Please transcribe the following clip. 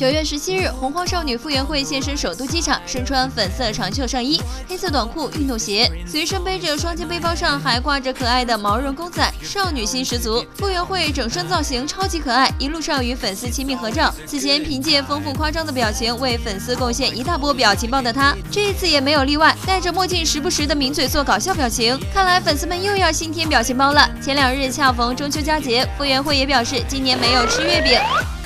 九月十七日洪荒少女傅园慧现身首都机场身穿粉色长袖上衣黑色短裤运动鞋。随身背着双肩背包上还挂着可爱的毛绒公仔少女心十足。傅园慧整身造型超级可爱一路上与粉丝亲密合照。此前凭借丰富夸张的表情为粉丝贡献一大波表情包的她这一次也没有例外戴着墨镜时不时的抿嘴做搞笑表情。看来粉丝们又要新添表情包了。前两日恰逢中秋佳节傅园慧也表示今年没有吃月饼。